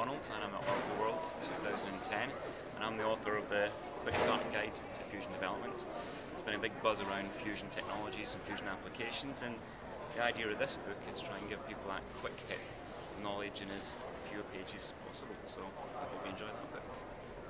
And I'm at Oracle World 2010, and I'm the author of the Quick Start Guide to Fusion Development. There's been a big buzz around fusion technologies and fusion applications, and the idea of this book is to try and give people that quick hit knowledge in as few pages as possible. So